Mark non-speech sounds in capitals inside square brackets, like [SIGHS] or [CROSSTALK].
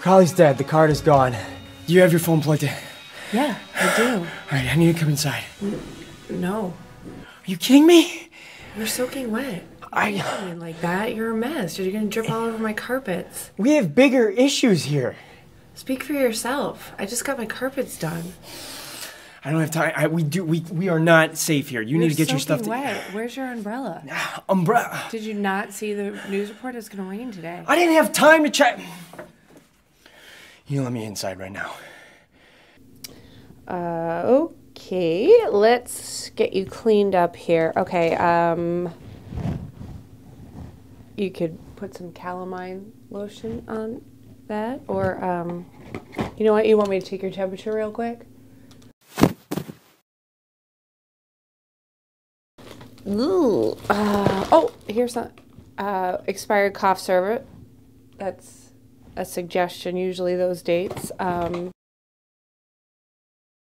Carly's dead. The card is gone. Do you have your phone plugged in? Yeah, I do. All right, I need to come inside. No. Are you kidding me? You're soaking wet. I. Mean, like that, you're a mess. You're gonna drip all over my carpets. We have bigger issues here. Speak for yourself. I just got my carpets done. I don't have time. I, we do. We we are not safe here. You need to get your stuff. wet. Where's your umbrella? [SIGHS] umbrella. Did you not see the news report? It's gonna rain today. I didn't have time to check. You let me inside right now. Uh, okay, let's get you cleaned up here. Okay, um, you could put some calamine lotion on that, or um, you know what? You want me to take your temperature real quick? Ooh. Uh, oh, here's some uh, expired cough syrup. That's a suggestion. Usually those dates. Um,